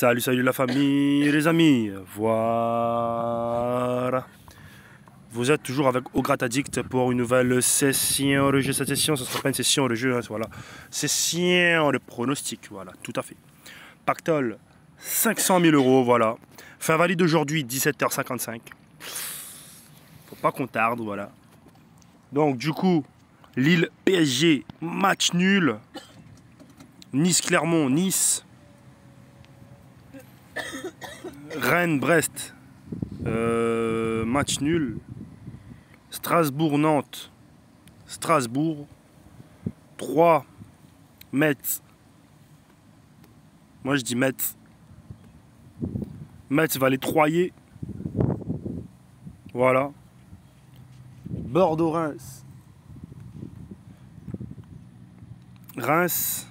Salut, salut la famille, les amis. Voilà. Vous êtes toujours avec Ograt Addict pour une nouvelle session de jeu. Cette session, ce ne sera pas une session de jeu, hein, voilà. Session de pronostic, voilà, tout à fait. Pactole, 500 000 euros, voilà. Fin valide aujourd'hui, 17h55. Faut pas qu'on tarde, voilà. Donc, du coup, Lille PSG, match nul. Nice Clermont, Nice. Rennes Brest, euh, match nul. Strasbourg Nantes, Strasbourg. 3 Metz. Moi je dis Metz. Metz va les troyer. Voilà. Bordeaux-Reims. Reims.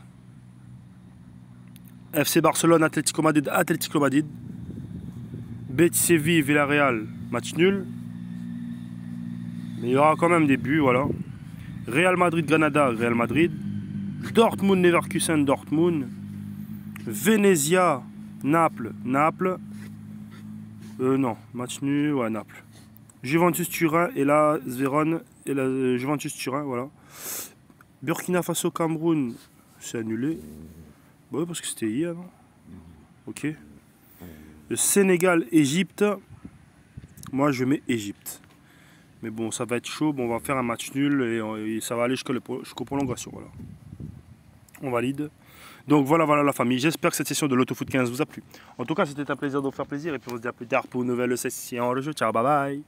FC Barcelone, Atlético Madrid, Atlético Madrid. Betis Villarreal, match nul. Mais il y aura quand même des buts, voilà. Real Madrid, Granada, Real Madrid. Dortmund, Leverkusen, Dortmund. Venezia, Naples, Naples. Euh, non, match nul, ouais, Naples. Juventus Turin et là, Zveron et la euh, Juventus Turin, voilà. Burkina Faso, Cameroun, c'est annulé. Oui, parce que c'était hier, non Ok. Le Sénégal, Égypte. Moi, je mets Égypte. Mais bon, ça va être chaud. Bon, on va faire un match nul et, ça va aller jusqu'aux prolongations. Voilà. On valide. Donc voilà, voilà la famille. J'espère que cette session de l'Autofoot 15 vous a plu. En tout cas, c'était un plaisir de vous faire plaisir. Et puis on se dit à plus tard pour une nouvelle session. Ciao, bye bye.